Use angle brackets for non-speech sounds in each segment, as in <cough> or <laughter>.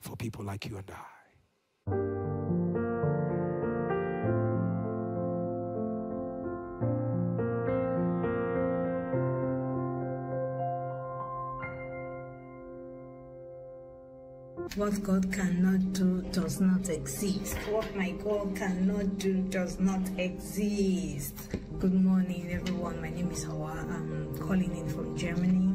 for people like you and I. What God cannot do does not exist. What my God cannot do does not exist. Good morning, everyone. My name is Hawa. I'm calling in from Germany.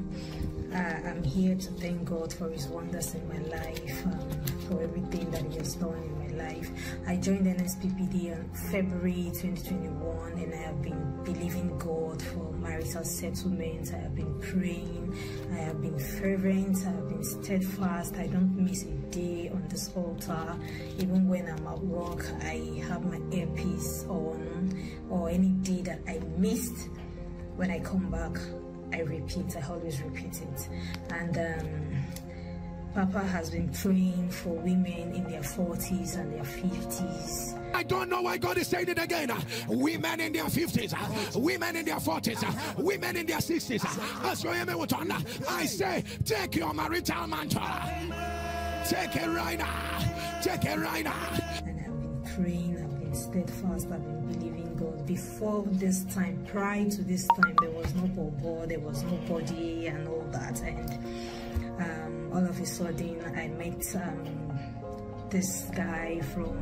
Uh, I'm here to thank God for His wonders in my life, um, for everything that He has done in my life. I joined the NSPPD on February 2021, and I have been believing God for marital settlement. I have been praying. I have been fervent. I have been steadfast. I don't miss a day on this altar. Even when I'm at work, I have my earpiece on, or any day that I missed, when I come back, I repeat, I always repeat it. And um, Papa has been praying for women in their 40s and their 50s. I don't know why God is saying it again. Women in their 50s, women in their 40s, women in their 60s. As you hear me I say, take your marital mantle. Take it right now. Take it right now. And I've been praying, I've been steadfast, I've been. Before this time, prior to this time, there was no bobo, there was nobody and all that. And um, all of a sudden, I met um, this guy from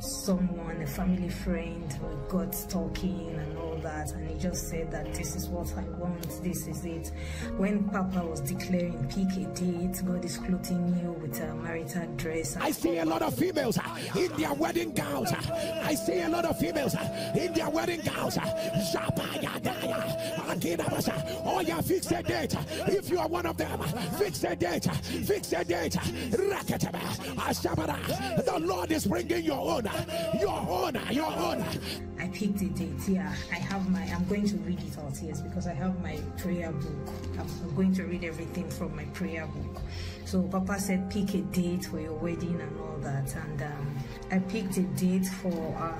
someone, a family friend, who got talking and that, and he just said that this is what I want, this is it. When Papa was declaring pick a date, God is clothing you with a marital dress. I see a lot of females uh, in their wedding gowns. uh, I see a lot of females uh, in their wedding gowns. Oh, yeah, fix a date. If you are one of them, fix a date. Fix a date. The Lord is bringing your own, uh, your own, uh, your honor. I picked a date. Yeah, I have my. I'm going to read it out yes because I have my prayer book. I'm going to read everything from my prayer book. So Papa said pick a date for your wedding and all that, and um, I picked a date for um,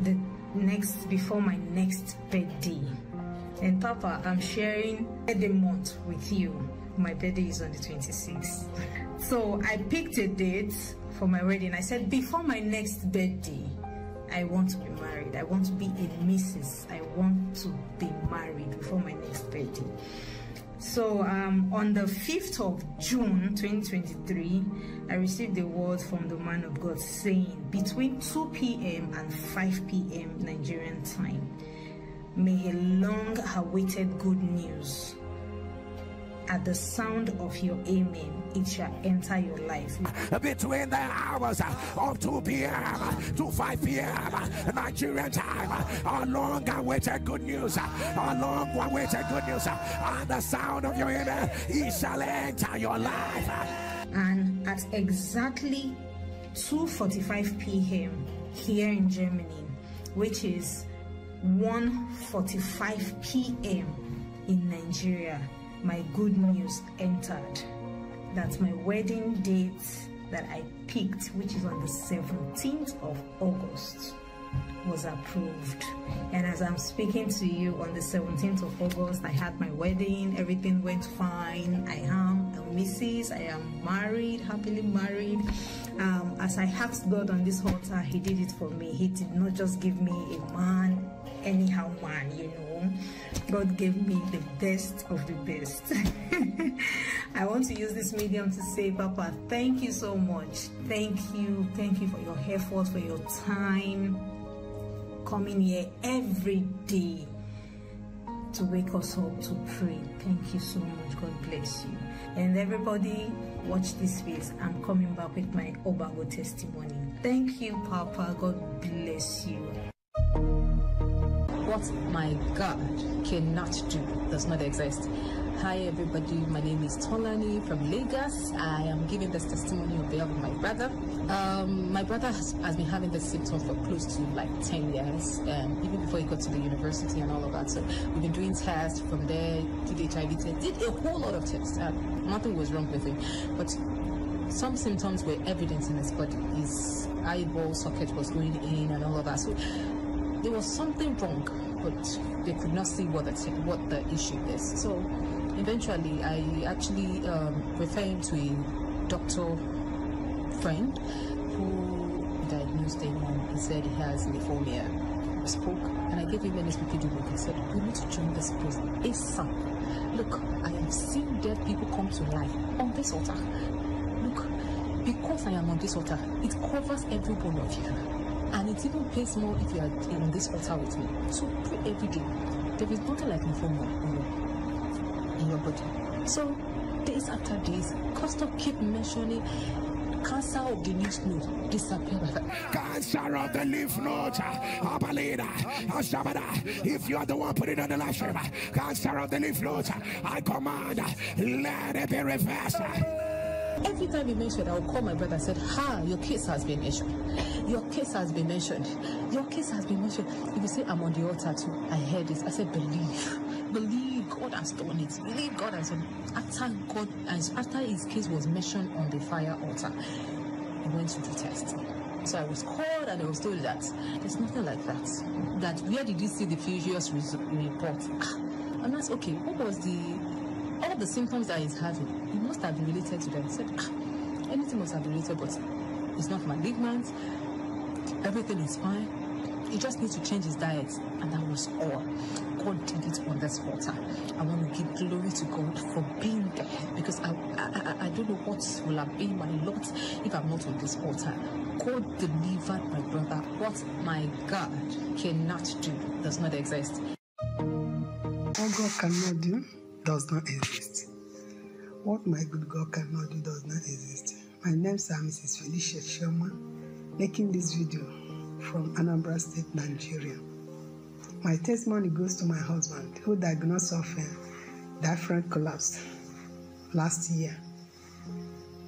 the next before my next birthday. And Papa, I'm sharing the month with you. My birthday is on the 26th. So I picked a date for my wedding. I said before my next birthday, I want to be married. I want to be a missus. I want to be married before my next birthday. So um, on the 5th of June 2023, I received a word from the man of God saying between 2 p.m. and 5 p.m. Nigerian time, may a long awaited good news at the sound of your amen, it shall enter your life. between the hours of 2 p.m. to 5 p.m. Nigerian time. A long awaited good news. A long awaited good news. And the sound of your amen, it shall enter your life. And at exactly 2:45 p.m. here in Germany, which is 1:45 p.m. in Nigeria, my good news entered. That my wedding date that I picked, which is on the 17th of August, was approved. And as I'm speaking to you on the 17th of August, I had my wedding, everything went fine. I am a Mrs., I am married, happily married. Um, as I asked God on this altar, He did it for me. He did not just give me a man, anyhow man, you know. God gave me the best of the best. <laughs> I want to use this medium to say, Papa, thank you so much. Thank you. Thank you for your effort, for your time coming here every day to wake us up to pray. Thank you so much. God bless you. And everybody, watch this space. I'm coming back with my Obago testimony. Thank you, Papa. God bless you. What my God cannot do does not exist. Hi everybody, my name is Tolani from Lagos. I am giving this testimony on behalf of my brother. Um, my brother has, has been having this symptom for close to like 10 years, um, even before he got to the university and all of that. So we've been doing tests from there, did HIV test, did a whole lot of tests. Um, nothing was wrong with him. But some symptoms were evident in his body. His eyeball socket was going in and all of that. So there was something wrong, but they could not see what the what the issue is. So eventually, I actually um, refer him to a doctor friend who diagnosed him and he said he has lymphoma. Spoke and I gave him an SPPD book. He said, We need to join this process ASAP. Look, I have seen dead people come to life on this altar. Look, because I am on this altar, it covers every one of you. And it even pays more if you are in this altar with me. So pray every day. There is nothing like lymphoma in your, in your body. So days after days, Costa keep mentioning cancer of the lymph node disappear. Cancer of the lymph node. Abalida. Ashabada. If you are the one putting on the live stream, cancer of the lymph node, I command, let it be reversed. Every time he mentioned, I would call my brother and said, Ha, your case has been mentioned. Your case has been mentioned. Your case has been mentioned. If you say, I'm on the altar too, I heard this. I said, believe. Believe God has done it. Believe God has done it. After God, after his case was mentioned on the fire altar, he went to the test. So I was called and I was told that there's nothing like that. That where did you see the furious report? Ah. And that's okay. What was the all the symptoms that he's having? It must have been related to them. I said, ah, anything must have been related, but it's not malignant. Everything is fine. He just needs to change his diet, and that was all. God did it on this water. I want to give glory to God for being there because I, I, I don't know what will have been my lot if I'm not on this water. God delivered my brother. What my God cannot do does not exist. What God cannot do does not exist. What my good God cannot do does not exist. My name is Mrs. Felicia Sherman, making this video from Anambra State, Nigeria. My testimony goes to my husband, who diagnosed of a diaphragm collapse last year.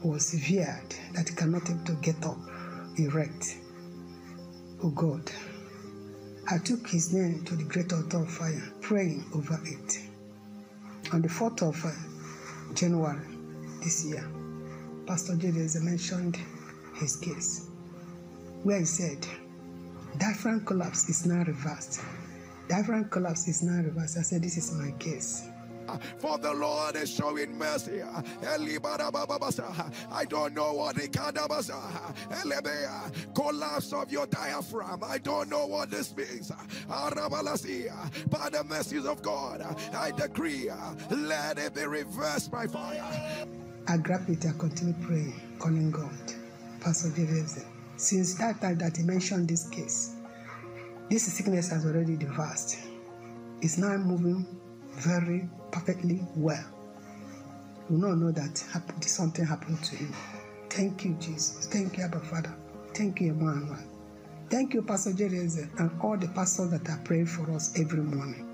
Was severe that he cannot able to get up, erect. Oh God, I took his name to the great altar of fire, praying over it. On the 4th of uh, January this year, Pastor Jades mentioned his case, where he said, Diaphragm collapse is now reversed. Diaphragm collapse is now reversed. I said, This is my case. For the Lord is showing mercy. I don't know what the uh, collapse of your diaphragm. I don't know what this means. Uh, by the mercies of God, uh, I decree, let it be reversed by fire. I grab it and continue praying, calling God. Pastor Jerez, since that time that he mentioned this case, this sickness has already devastated. It's now moving very perfectly well. You not know that something happened to him. Thank you, Jesus. Thank you, Abba Father. Thank you, Emmanuel. Thank you, Pastor Jerez, and all the pastors that are praying for us every morning.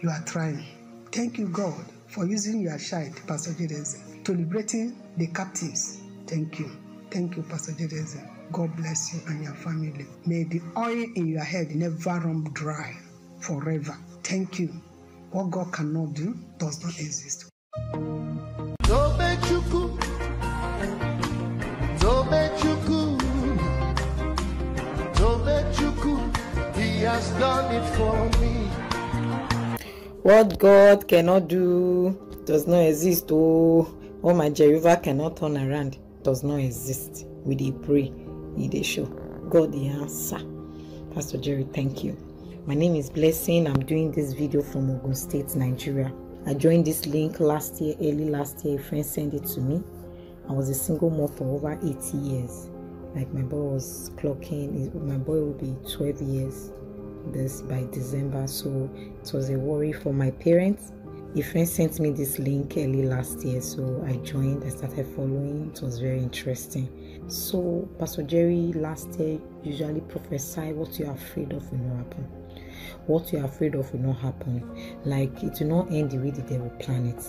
You are trying. Thank you, God, for using your child, Pastor Jerez, to liberating the captives. Thank you. Thank you, Pastor Jerez. God bless you and your family. May the oil in your head never run dry forever. Thank you. What God cannot do does not exist. Tobechukwu, Tobechukwu, Tobechukwu, He has done it for me. What God cannot do does not exist. Oh, what my Jehovah cannot turn around does not exist. We dey pray, we dey show. God the answer. Pastor Jerry, thank you. My name is Blessing. I'm doing this video from Ogun State, Nigeria. I joined this link last year, early last year. A friend sent it to me. I was a single mom for over 80 years. Like my boy was clocking, my boy will be 12 years this by December. So it was a worry for my parents. A friend sent me this link early last year, so I joined. I started following. It was very interesting. So Pastor Jerry last year usually prophesy what you are afraid of will happen what you're afraid of will not happen. Like it will not end the way the devil plan it.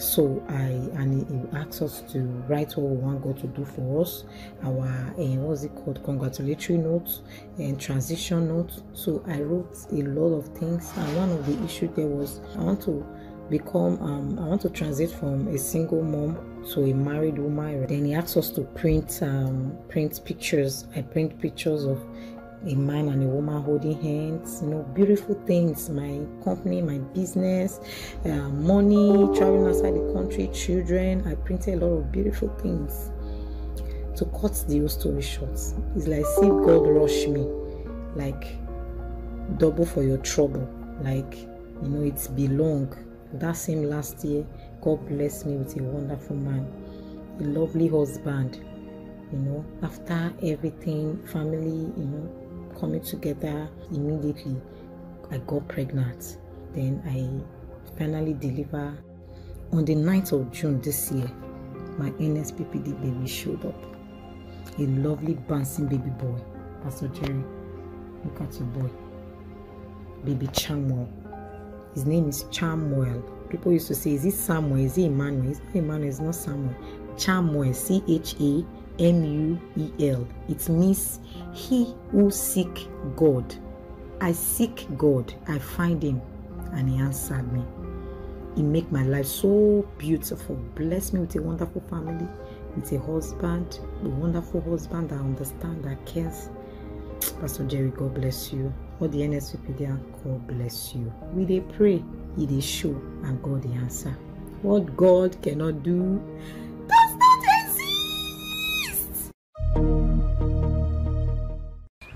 So I and he asks us to write what we want God to do for us. Our uh, what's it called? Congratulatory notes and transition notes. So I wrote a lot of things, and one of the issues there was I want to become um, I want to transit from a single mom to a married woman. Then he asks us to print um, print pictures. I print pictures of a man and a woman holding hands, you know, beautiful things. My company, my business, uh, money, traveling outside the country, children. I printed a lot of beautiful things. To cut the whole story short, it's like see God rush me, like double for your trouble. Like you know, it's belong. That same last year, God blessed me with a wonderful man, a lovely husband. You know, after everything, family, you know, coming together immediately. I got pregnant. Then i finally deliver. On the 9th of june this year my nsppd baby showed up. A lovely bouncing baby boy. Pastor jerry look at your boy. Baby chamuel his name is chamuel people used to say is it samuel? Is it emmanuel? It's not emmanuel it's not samuel. Chamuel c-h-a M U E L. It means he who seek God. I seek God, I find him, and he answered me. He make my life so beautiful. Bless me with a wonderful family, with a husband, a wonderful husband that understands, that cares. Pastor Jerry, God bless you. All the NSPP there, God bless you. We they pray, he they show, and God the answer. What God cannot do,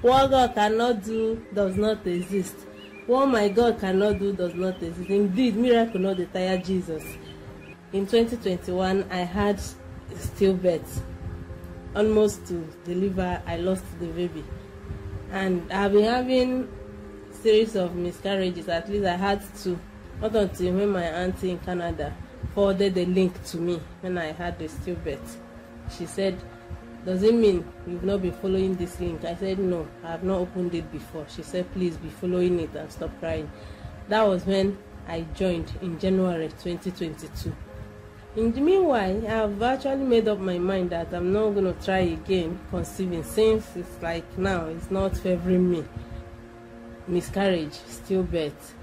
What God cannot do does not exist. What my God cannot do does not exist. Indeed, miracle not dey tire Jesus. In 2021, I had stillbirth. Almost to deliver, I lost the baby. And I've been having series of miscarriages. At least I had two. Not until when my auntie in Canada forwarded the link to me when I had the stillbirth. She said, does it mean you've not been following this link? I said no i have not opened it before. She said please be following it and stop crying. That was when i joined in january 2022 in the meanwhile i have actually made up my mind that i'm not going to try again conceiving since it's like now it's not favoring me. Miscarriage stillbirth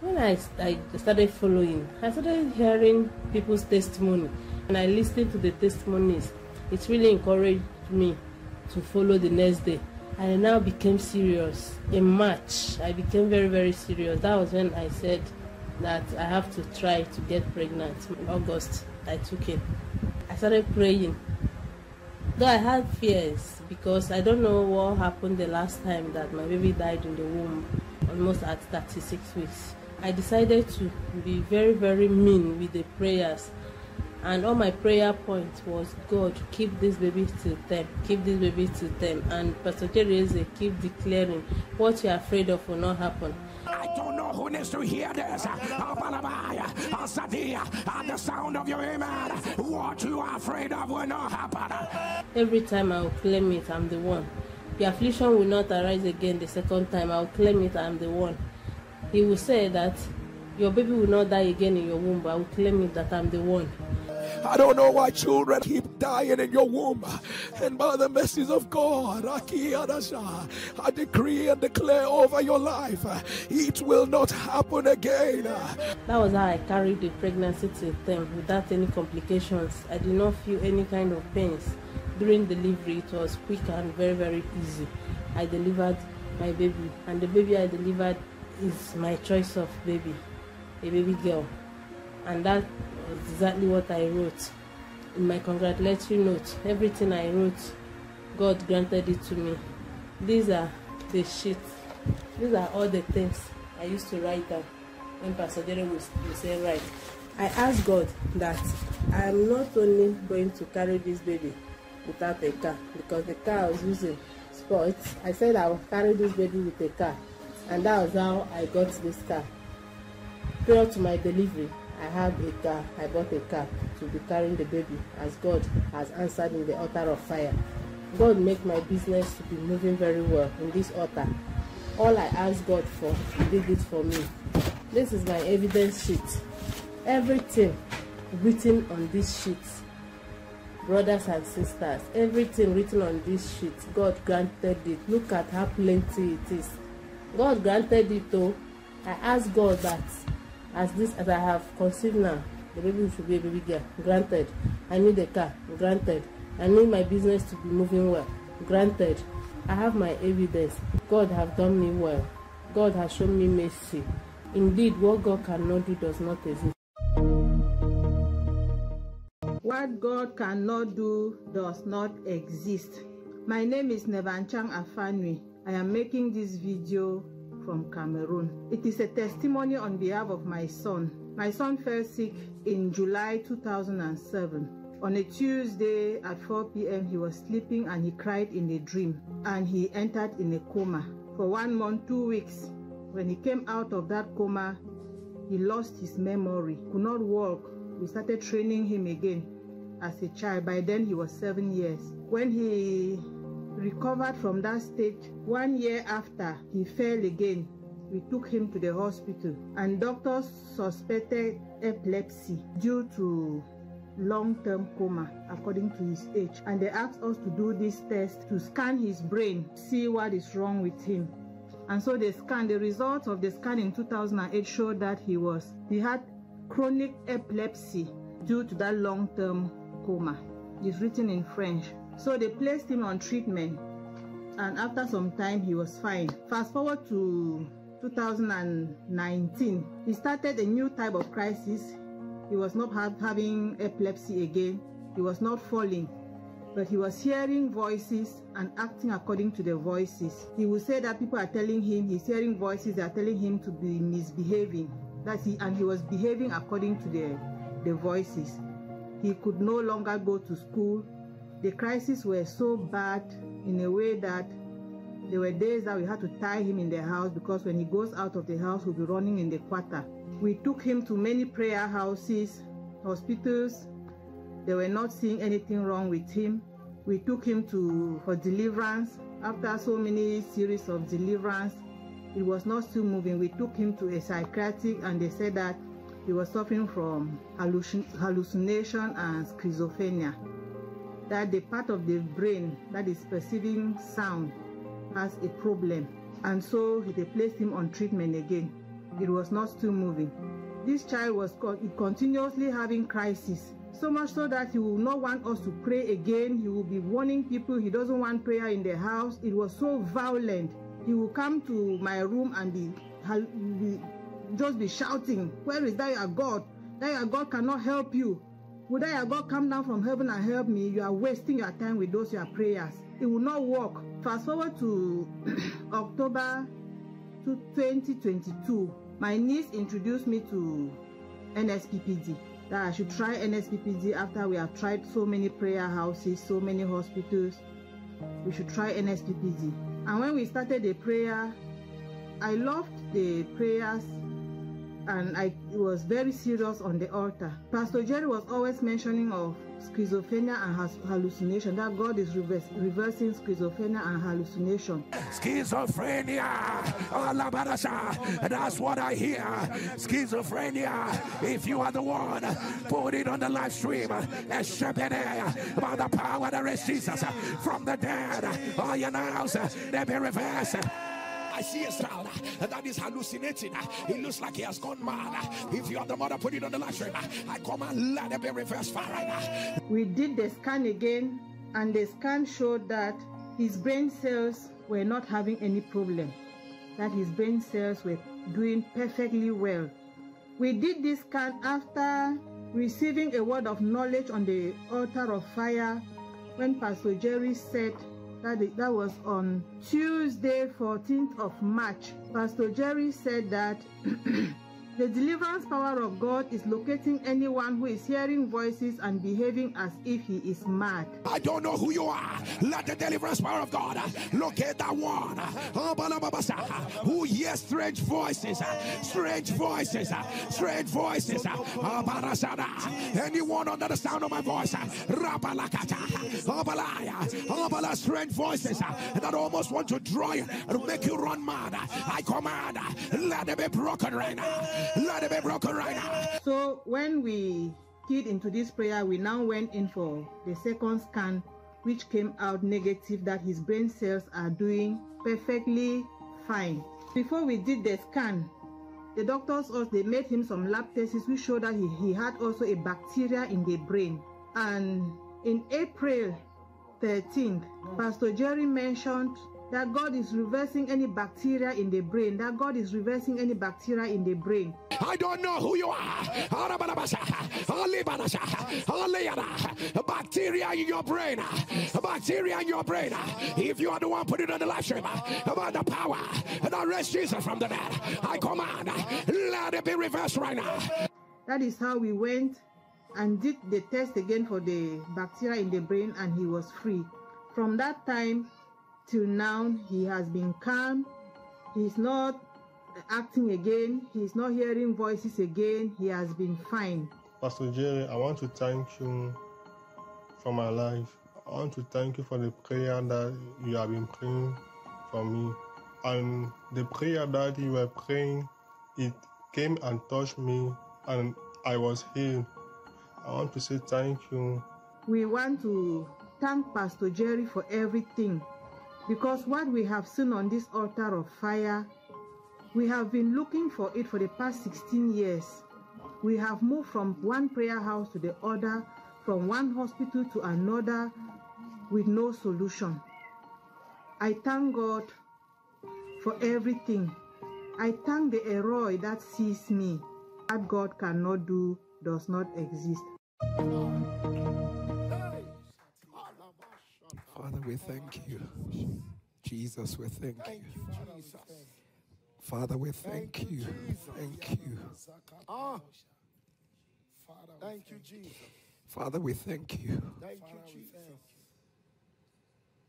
when I, I started following i started hearing people's testimony and i listened to the testimonies it really encouraged me to follow the next day. I now became serious in march. I became very very serious. That was when i said that i have to try to get pregnant in august. I took it. I started praying. Though i had fears because i don't know what happened the last time that my baby died in the womb almost at 36 weeks. I decided to be very very mean with the prayers and all my prayer point was god keep this baby till term keep this baby till term and pastor jerry keep declaring what you are afraid of will not happen. I don't know who needs to hear this. At the sound of your amen, what you are afraid of will not happen. every time i will claim it i'm the one. The affliction will not arise again the second time. I will claim it i'm the one. He will say that your baby will not die again in your womb but i will claim it that i'm the one I don't know why children keep dying in your womb. And by the mercies of God, I uh, decree and declare over your life, uh, it will not happen again. that was how i carried the pregnancy to term without any complications i did not feel any kind of pains during delivery it was quick and very very easy i delivered my baby and the baby i delivered is my choice of baby a baby girl and that was exactly what i wrote in my congratulatory note. Everything i wrote god granted it to me. These are the sheets. These are all the things i used to write down when pastor jerry will, will say write i asked god that i am not only going to carry this baby without a car because the car i was using spoilt i said i will carry this baby with a car and that was how i got this car. Prior to my delivery i have a car i bought a car to be carrying the baby as god has answered in the altar of fire. God make my business to be moving very well in this altar. All i ask god for he did it for me. This is my evidence sheet. Everything written on this sheet brothers and sisters everything written on this sheet god granted it. Look at how plenty it is. God granted it o i ask god that as this as i have conceived now the baby should be a baby girl granted i need a car granted i need my business to be moving well granted I have my evidence. God have done me well. God has shown me mercy. Indeed, what God cannot do does not exist. What God cannot do does not exist. My name is Nevanchang Afanwi. I am making this video from Cameroon. It is a testimony on behalf of my son. My son fell sick in July 2007. On a Tuesday at 4 p.m., he was sleeping and he cried in a dream and he entered in a coma. For one month, two weeks, when he came out of that coma, he lost his memory, could not walk. We started training him again as a child. By then, he was seven years. When he recovered from that state, one year after, he fell again. We took him to the hospital, and doctors suspected epilepsy due to long-term coma according to his age. And they asked us to do this test to scan his brain see what is wrong with him. And so they scanned the results of the scan in 2008 showed that he was he had chronic epilepsy due to that long-term coma. It's written in french so they placed him on treatment and after some time he was fine fast forward to 2019 he started a new type of crisis he was not have, having epilepsy again he was not falling but he was hearing voices and acting according to the voices. He would say that people are telling him he's hearing voices that are telling him to be misbehaving. That's he, and he was behaving according to the, the voices. He could no longer go to school. The crises were so bad in a way that there were days that we had to tie him in the house because when he goes out of the house, he'll be running in the quarter. We took him to many prayer houses, hospitals, they were not seeing anything wrong with him. We took him to for deliverance. After so many series of deliverance, it was not still moving. We took him to a psychiatric and they said that he was suffering from hallucination and schizophrenia. That the part of the brain that is perceiving sound has a problem. And so they placed him on treatment again. It was not still moving. This child was continuously having crisis so much so that he will not want us to pray again. He will be warning people he doesn't want prayer in the house. It was so violent. He will come to my room and be, be just be shouting, Where is that your God? That your God cannot help you. Would I God come down from heaven and help me? You are wasting your time with those your prayers. It will not work. Fast forward to <clears throat> October to 2022. My niece introduced me to NSPPD that I should try NSPPD after we have tried so many prayer houses, so many hospitals. We should try NSPPD. And when we started the prayer, I loved the prayers and I was very serious on the altar. Pastor Jerry was always mentioning of schizophrenia and hallucination, that God is reverse, reversing schizophrenia and hallucination. Schizophrenia, that's what I hear. Schizophrenia, if you are the one, put it on the live stream. By the power that Jesus from the dead, all your nails, they be reversed. I see a child that is hallucinating. He looks like he has gone mad. If you are the mother, put it on the live stream. I command, let it be reversed fire right now. We did the scan again, and the scan showed that his brain cells were not having any problem, that his brain cells were doing perfectly well. We did this scan after receiving a word of knowledge on the altar of fire when Pastor Jerry said that, that was on Tuesday, 14th of March. Pastor Jerry said that <clears throat> The deliverance power of God is locating anyone who is hearing voices and behaving as if he is mad. I don't know who you are. Let the deliverance power of God locate that one who hears strange voices, strange voices, strange voices. Anyone under the sound of my voice, strange voices that almost want to draw you and make you run mad. I command, let them be broken right now. Be broken right now. So when we keyed into this prayer, we now went in for the second scan, which came out negative that his brain cells are doing perfectly fine. Before we did the scan, the doctors also they made him some lab tests which showed that he, he had also a bacteria in the brain. And in April 13th, Pastor Jerry mentioned that God is reversing any bacteria in the brain, that God is reversing any bacteria in the brain. I don't know who you are. Bacteria in your brain. Bacteria in your brain. If you are the one putting on the live stream about the power that raised Jesus from the dead, I command, let it be reversed right now. That is how we went and did the test again for the bacteria in the brain, and he was free. From that time till now, he has been calm. He's not acting again. He's not hearing voices again. He has been fine. Pastor Jerry, I want to thank you for my life. I want to thank you for the prayer that you have been praying for me. And the prayer that you were praying, it came and touched me, and I was healed. I want to say thank you. We want to thank Pastor Jerry for everything because what we have seen on this altar of fire, we have been looking for it for the past 16 years. We have moved from one prayer house to the other, from one hospital to another with no solution. I thank God for everything. I thank the El Roi that sees me. What God cannot do does not exist. We thank you. Jesus, we thank you. Father, we thank you. Thank you. Ah. Thank you, Jesus. Father, we thank you. Thank you, Jesus.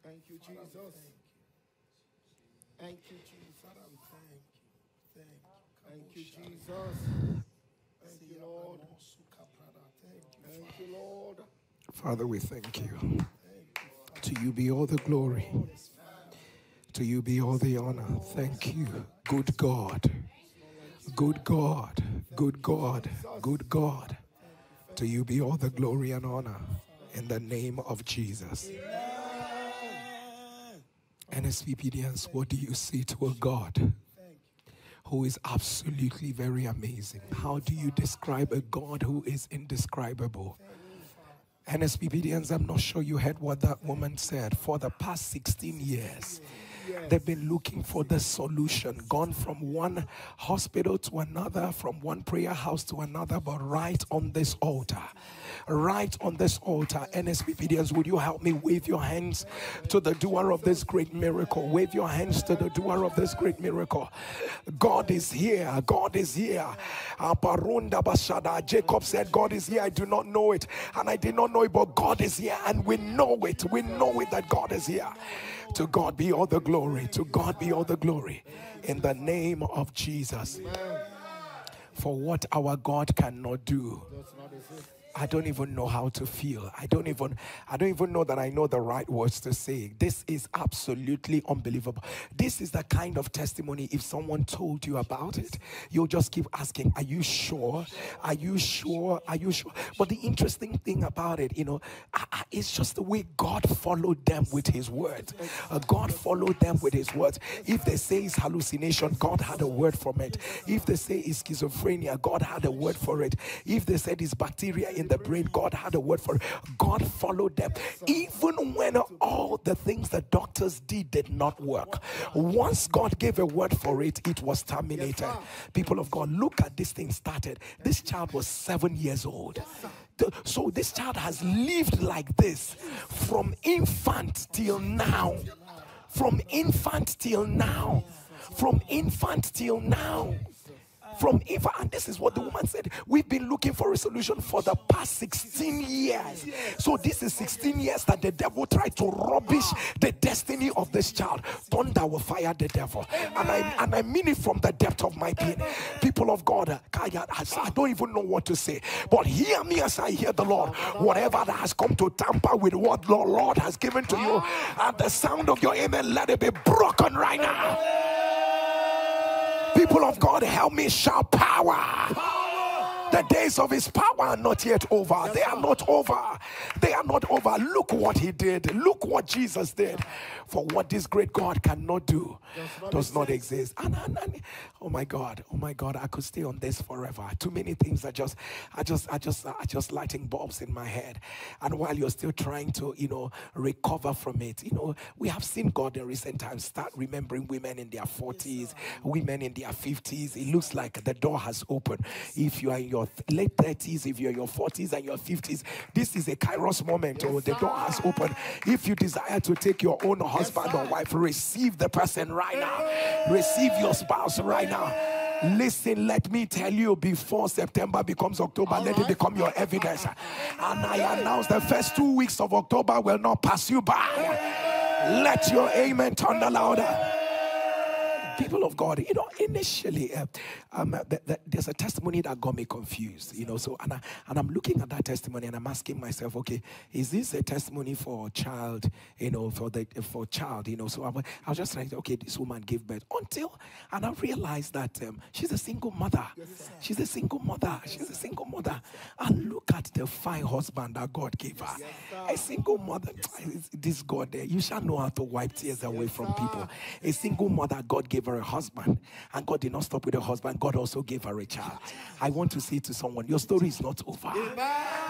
Thank you, Jesus. Thank you, Jesus. Thank you, Jesus. Thank you, Lord. Thank you, Lord. Father, we thank you. To you be all the glory. To you be all the honor. Thank you, good God. Good God. Good God. Good God. To you be all the glory and honor in the name of Jesus. NSPPDians, what do you say to a God who is absolutely very amazing? How do you describe a God who is indescribable? NSPPDians, I'm not sure you heard what that woman said. For the past 16 years, they've been looking for the solution, gone from one hospital to another, from one prayer house to another, but right on this altar. Right on this altar, NSPPDians, would you help me wave your hands to the doer of this great miracle? Wave your hands to the doer of this great miracle. God is here. God is here. Jacob said, God is here. I do not know it. And I did not know it, but God is here. And we know it. We know it that God is here. To God be all the glory. To God be all the glory. In the name of Jesus. For what our God cannot do. I don't even know how to feel. I don't even I don't even know that I know the right words to say. This is absolutely unbelievable. This is the kind of testimony if someone told you about it, you'll just keep asking, are you sure? Are you sure? Are you sure? But the interesting thing about it, you know, it's just the way God followed them with his word. Uh, God followed them with his words. If they say it's hallucination, God had a word from it. If they say it's schizophrenia, God had a word for it. If they said it's bacteria in the brain, God had a word for it. God followed them. Even when all the things the doctors did did not work. Once God gave a word for it, it was terminated. People of God, look at this thing started. This child was seven years old. So this child has lived like this from infant till now. From infant till now. From infant till now. From Eva. and this is what the woman said. We've been looking for a solution for the past 16 years. So this is 16 years that the devil tried to rubbish the destiny of this child. Thunder will fire the devil, and I and I mean it from the depth of my being. People of God, uh, I I don't even know what to say, but hear me as I hear the Lord. Whatever that has come to tamper with what the Lord has given to you, at the sound of your amen, let it be broken right now. People of God, help me shout power. The days of his power are not yet over. They are not over. They are not over. Look what he did. Look what Jesus did. For what this great God cannot do does not exist. And, and, and oh my God, oh my God, I could stay on this forever. Too many things are just, I just, I just, I just lighting bulbs in my head. And while you're still trying to, you know, recover from it, you know, we have seen God in recent times start remembering women in their 40s, women in their 50s. It looks like the door has opened. If you are in your late 30s, if you're in your 40s and your 50s, this is a kairos moment. Or oh, the door has opened. If you desire to take your own husband or wife, receive the person right now. Receive your spouse right now. Listen, let me tell you before September becomes October, let it become your evidence. And I announce the first two weeks of October will not pass you by. Let your amen turn louder people of God, you know, initially, uh, um, uh, the, the, there's a testimony that got me confused, you know. So, and, I, and I'm looking at that testimony and I'm asking myself, okay, is this a testimony for a child, you know, for the for child, you know? So I, I was just like, okay, this woman gave birth until, and I realized that um, she's a single mother. Yes, she's a single mother. She's a single mother. And look at the fine husband that God gave her. Yes, a single mother. This God there, you shall know how to wipe tears away from people. A single mother, God gave her a husband, and God did not stop with her husband. God also gave her a child. I want to say to someone, your story is not over.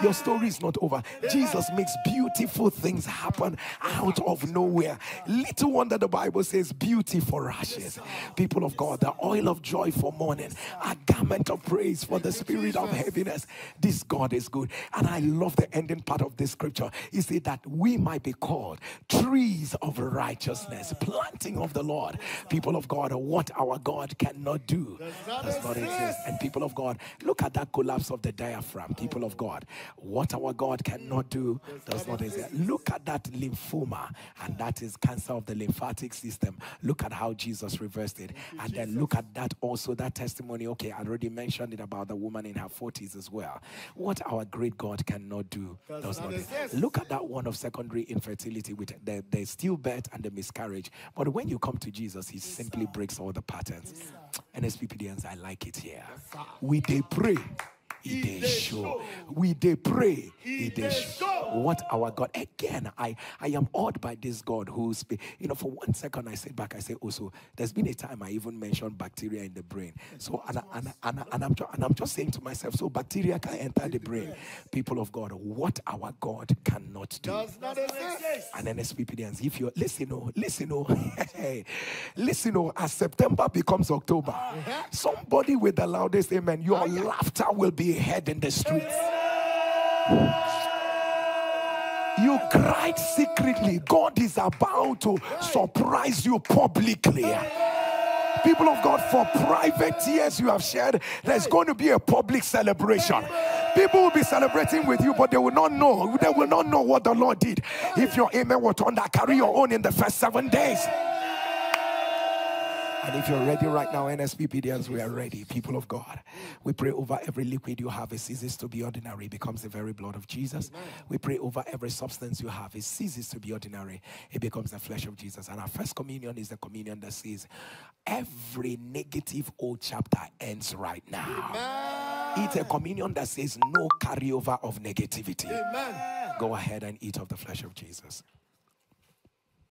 Your story is not over. Jesus makes beautiful things happen out of nowhere. Little wonder the Bible says, beauty for ashes. People of God, the oil of joy for mourning, a garment of praise for the spirit of heaviness. This God is good. And I love the ending part of this scripture. He said that we might be called trees of righteousness, planting of the Lord. People of God, what our God cannot do does not exist. And people of God, look at that collapse of the diaphragm. People of God, what our God cannot do does not exist. Look at that lymphoma, and that is cancer of the lymphatic system. Look at how Jesus reversed it. And then look at that also, that testimony. Okay, I already mentioned it about the woman in her 40s as well. What our great God cannot do does not exist. Look at that one of secondary infertility with the, the stillbirth and the miscarriage. But when you come to Jesus, he simply breaks all the patterns. NSPPDians, I like it here. We they pray he they show. We they pray, he they show. What our God. Again, I, I am awed by this God who's, you know, for one second I sit back, I say, also, oh, there's been a time I even mentioned bacteria in the brain. So, and, and, and, and, I'm, and I'm just saying to myself, so bacteria can enter the brain. People of God, what our God cannot do. Does not exist. And NSPPDians, if you listen, oh, listen, oh, <laughs> listen, oh, as September becomes October, uh-huh. somebody with the loudest amen, your laughter will be head in the streets. You cried secretly. God is about to surprise you publicly. People of God, for private tears you have shared, there's going to be a public celebration. People will be celebrating with you, but they will not know. They will not know what the Lord did. If your amen was on that, carry your own in the first seven days. And if you're ready right now, NSPPDians, we are ready. People of God, we pray over every liquid you have. It ceases to be ordinary, becomes the very blood of Jesus. Amen. We pray over every substance you have. It ceases to be ordinary, it becomes the flesh of Jesus. And our first communion is the communion that says, every negative old chapter ends right now. Amen. It's a communion that says no carryover of negativity. Amen. Go ahead and eat of the flesh of Jesus.